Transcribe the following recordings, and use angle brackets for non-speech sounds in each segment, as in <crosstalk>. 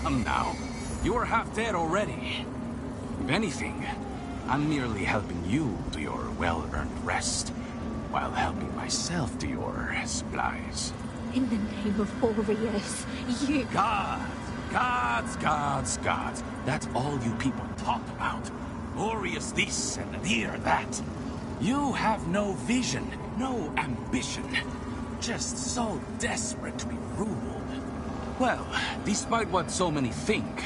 Come now. You're half dead already. If anything, I'm merely helping you to your well-earned rest, while helping myself to your supplies. In the name of Orius, you... Gods, gods, gods, gods. That's all you people talk about. Glorious this and Adyr that. You have no vision, no ambition. Just so desperate to be ruled. Well, despite what so many think,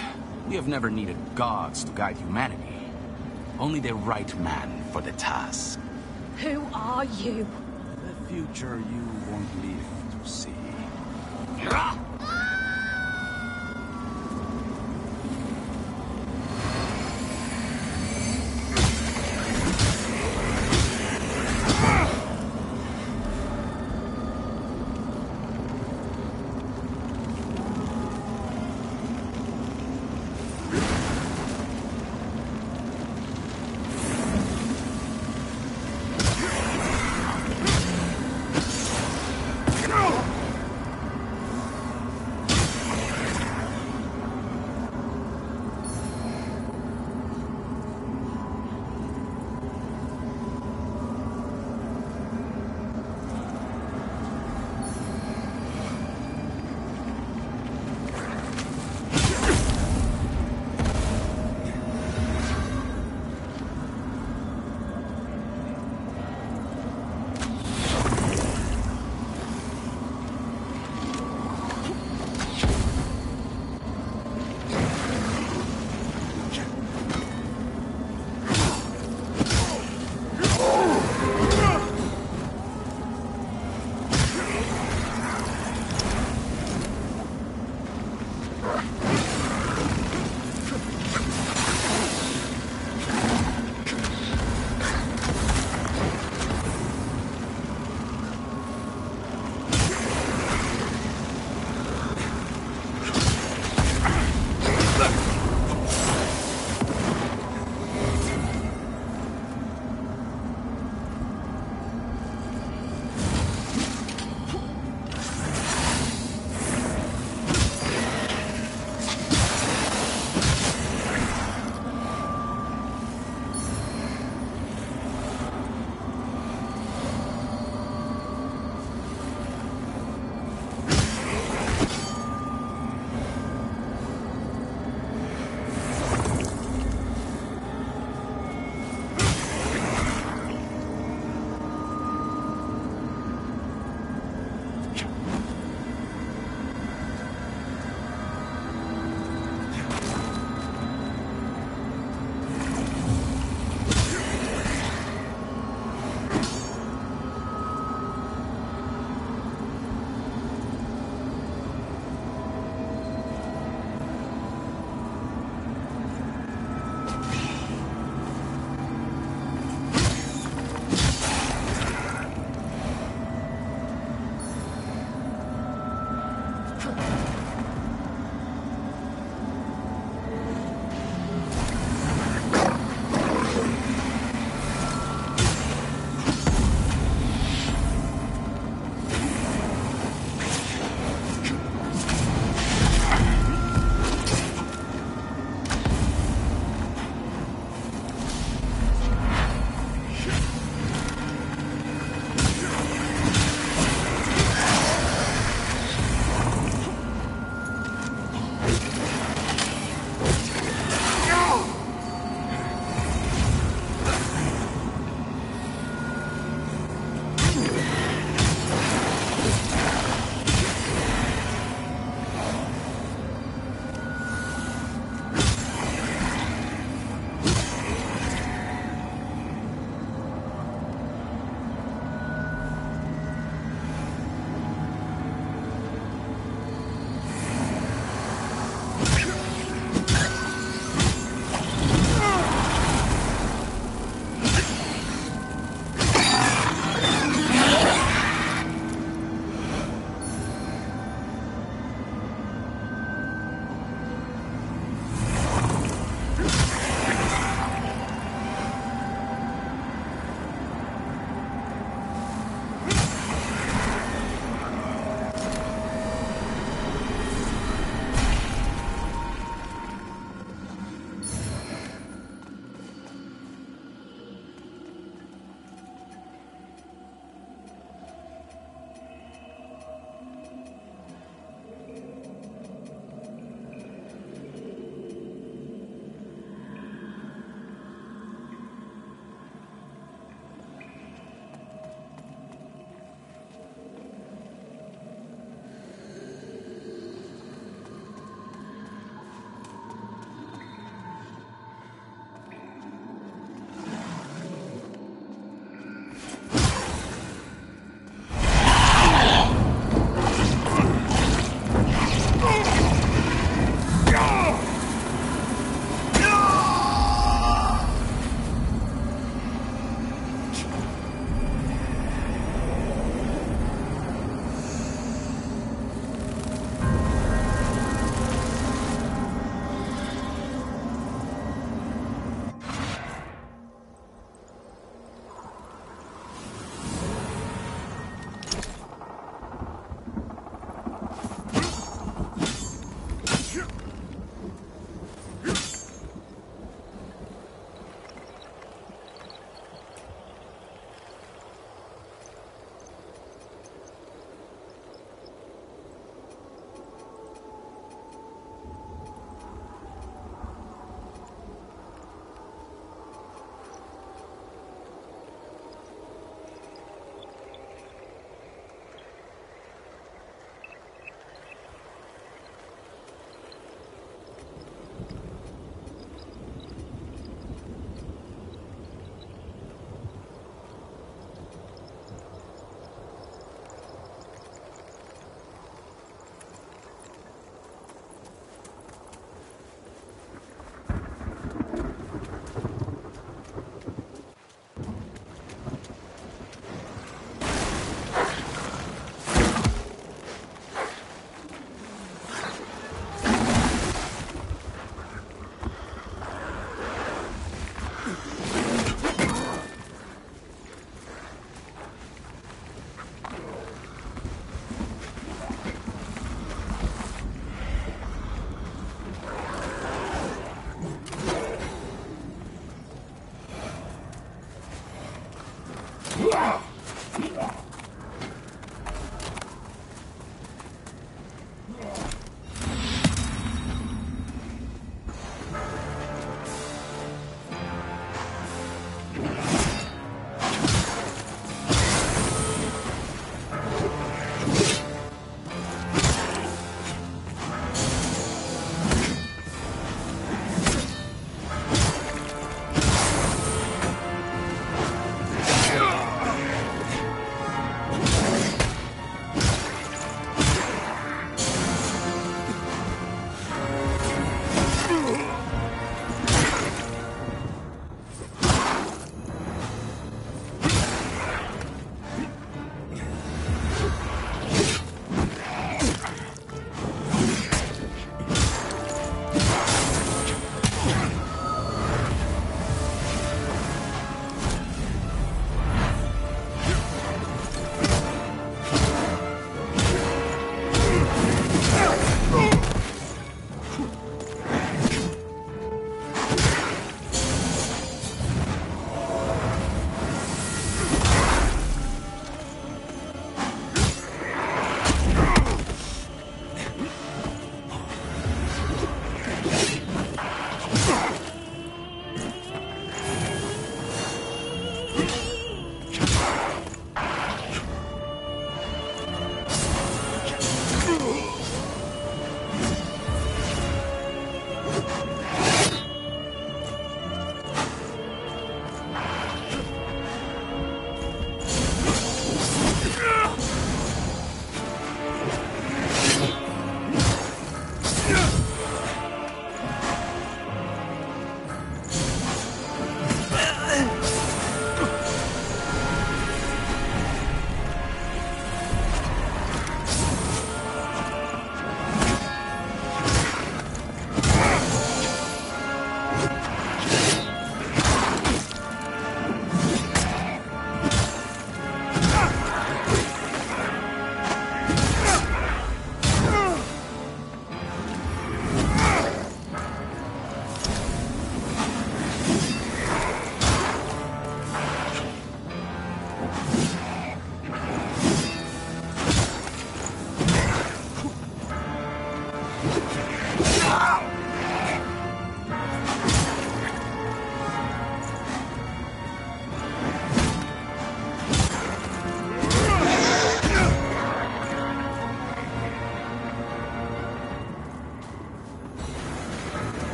we have never needed gods to guide humanity. Only the right man for the task. Who are you? The future you won't live to see. Ah!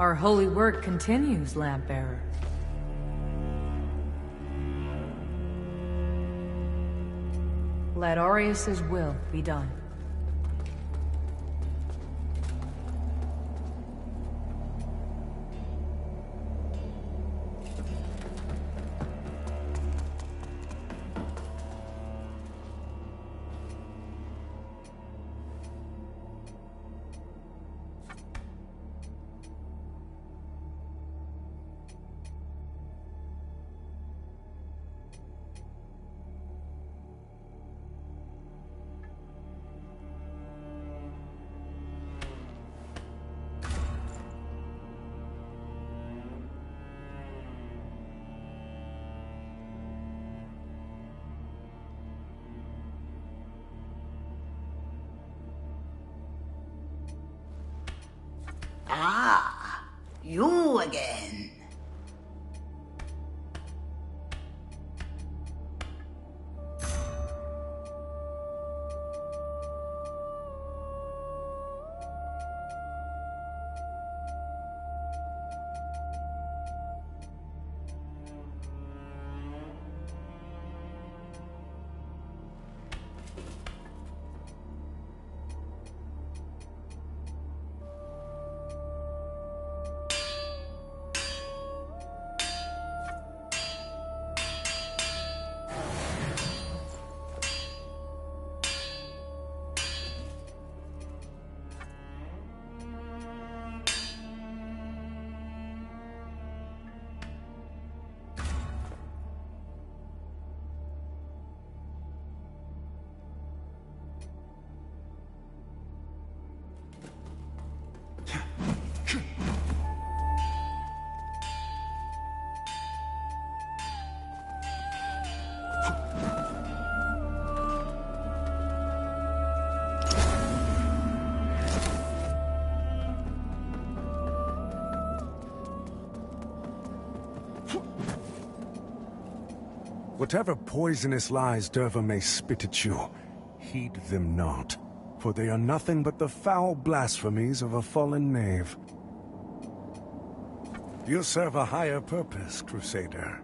Our holy work continues, lamp bearer. Let Orius' will be done. Whatever poisonous lies Derva may spit at you, heed them not, for they are nothing but the foul blasphemies of a fallen knave. You serve a higher purpose, Crusader.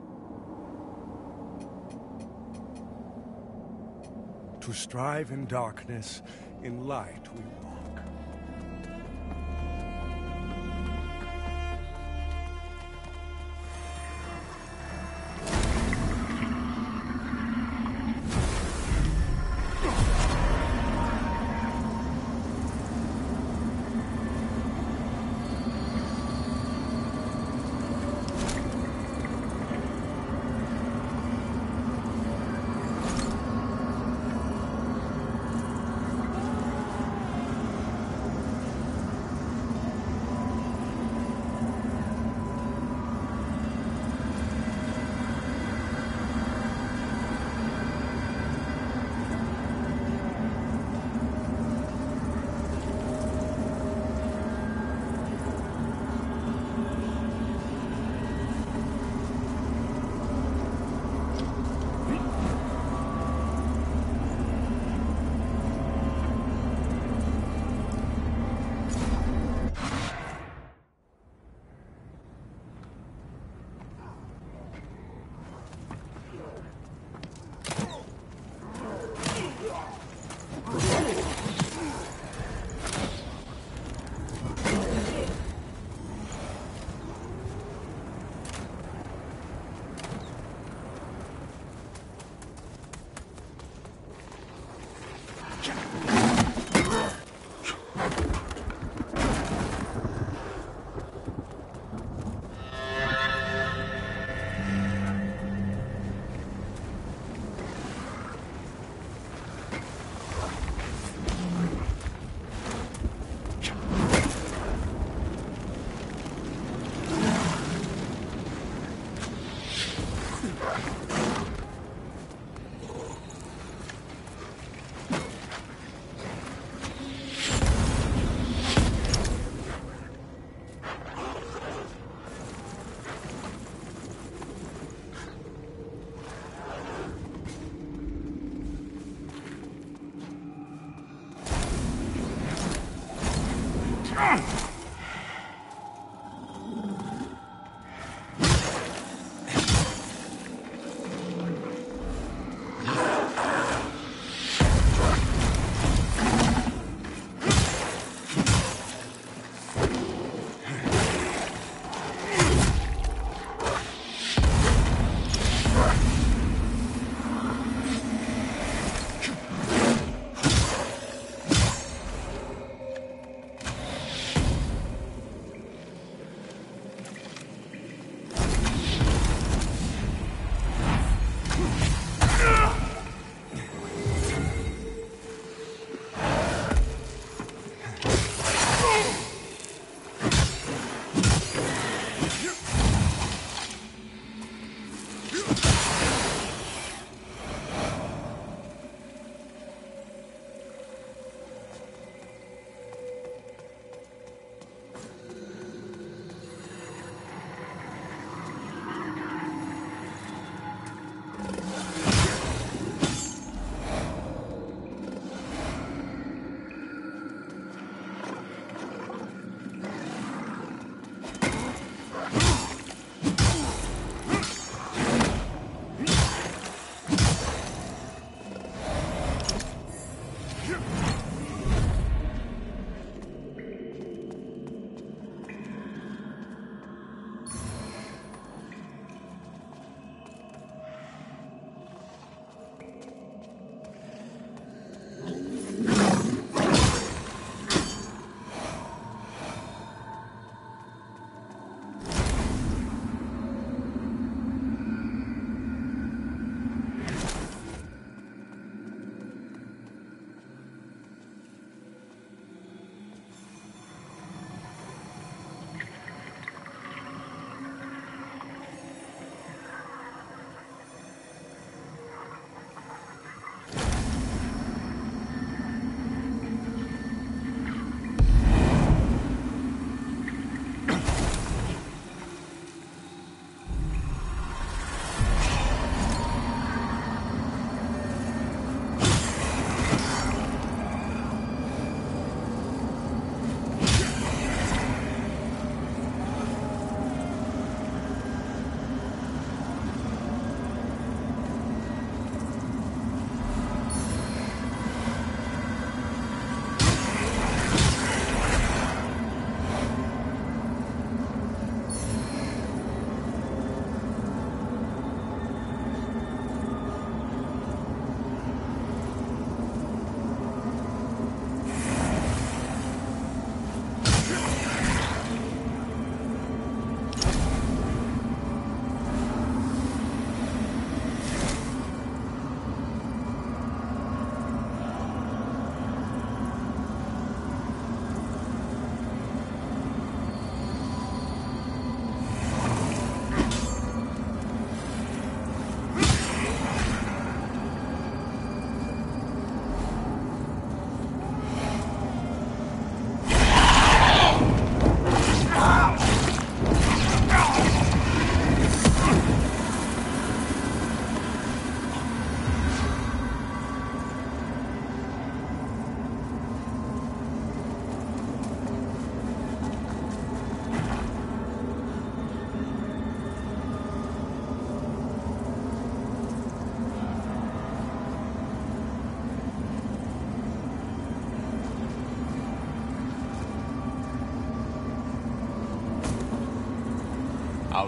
To strive in darkness, in light we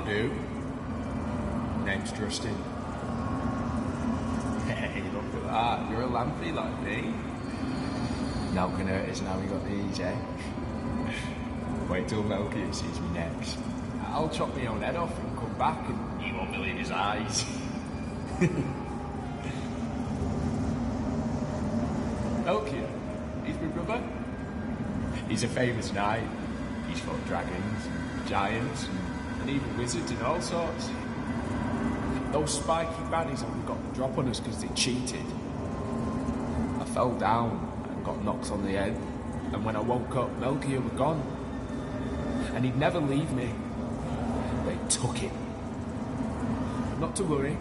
do? Name's Justin. <laughs> Hey, look at that. You're a lampy like me. Now can hurt us now we got these, <laughs> eh? Wait till Melchior sees me next. I'll chop my own head off and come back and he won't believe his eyes. <laughs> Melchior, he's my brother. He's a famous knight. He's fought dragons, giants, and, and even wizards and all sorts. Those spiky baddies only got the drop on us because they cheated. I fell down and got knocked on the head, and when I woke up, Melchior were gone. And he'd never leave me. They took it. Not to worry.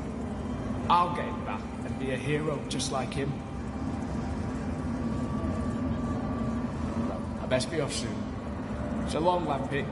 I'll get him back and be a hero just like him. Well, I best be off soon. So long, Lampy.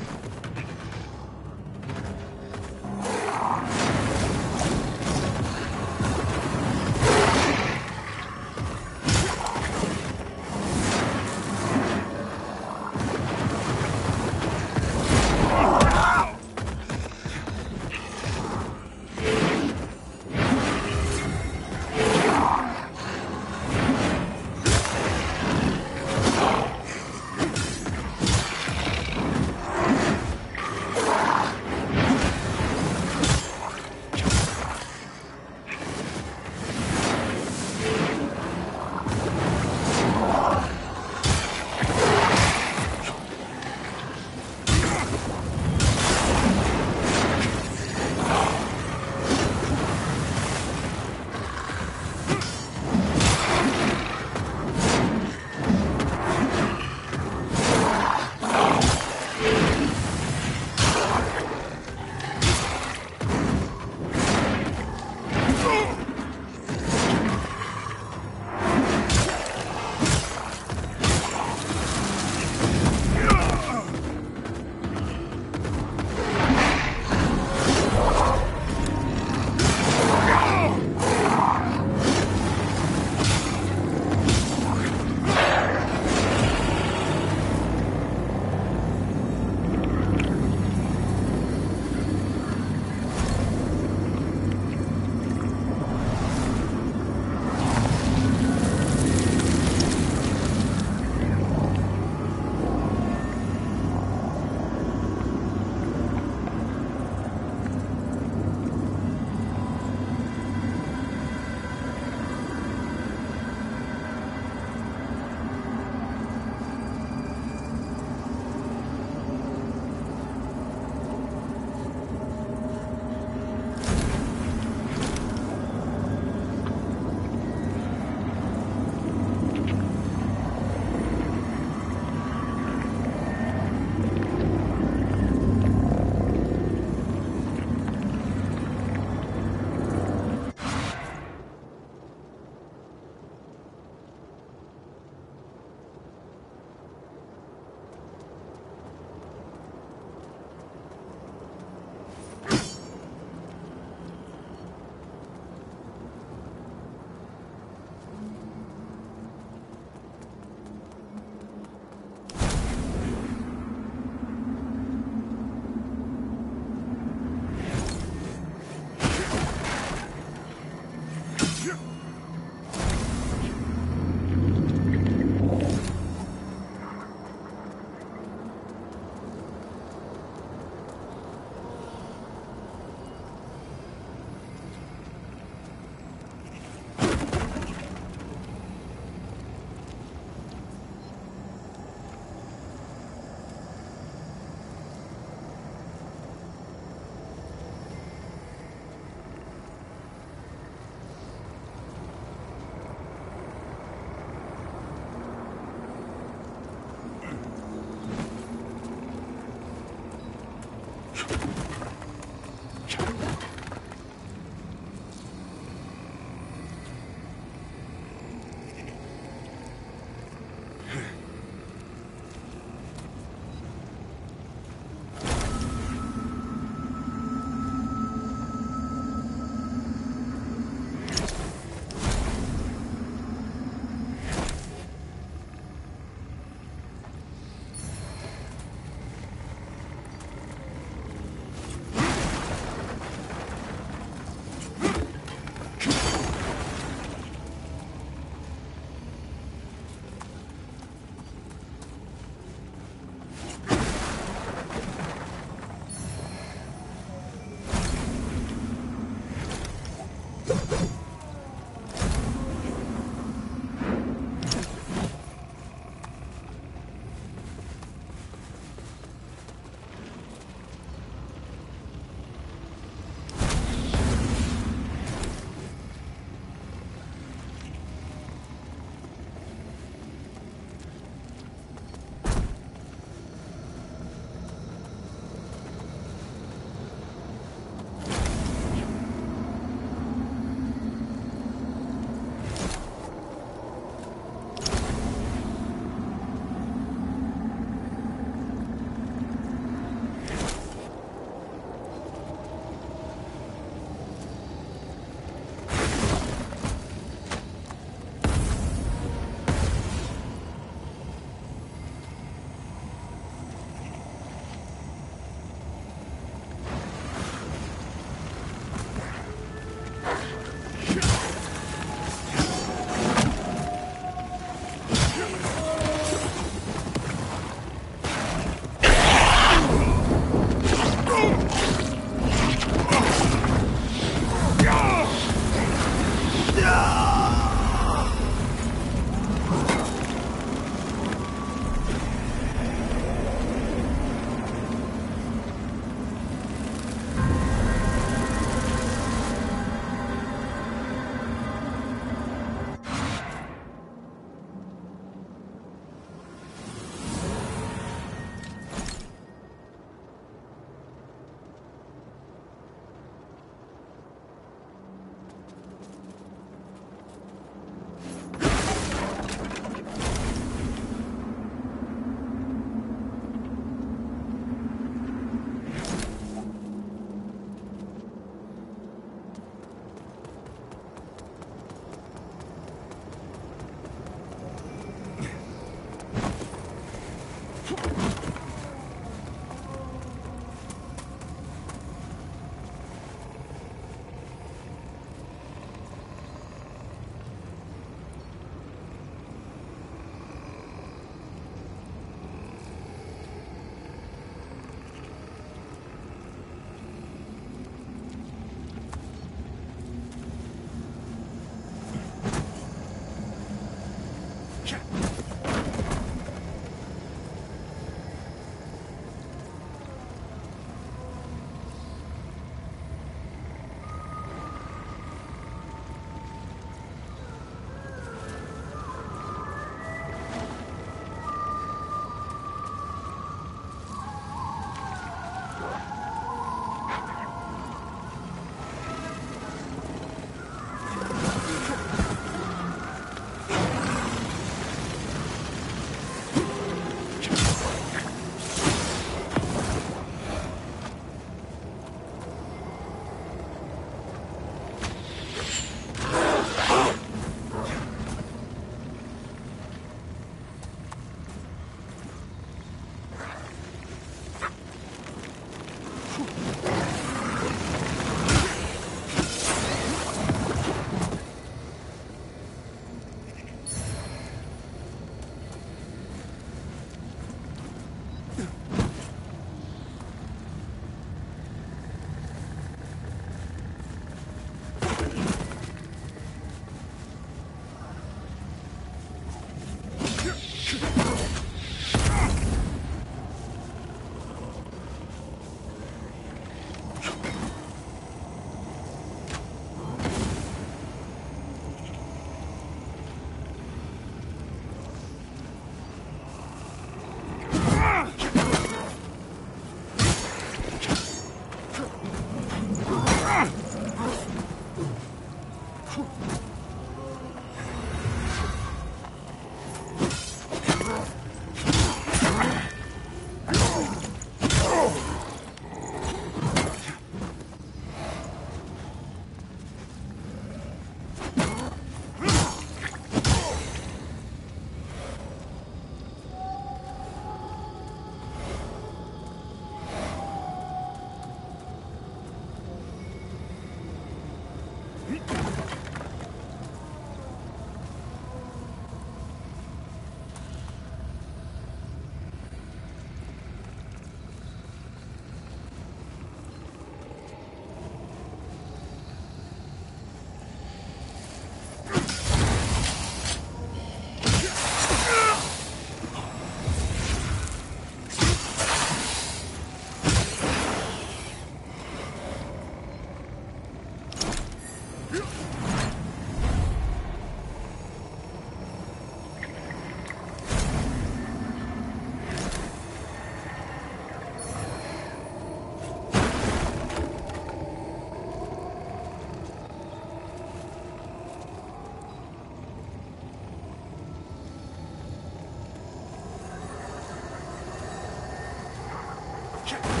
Ugh!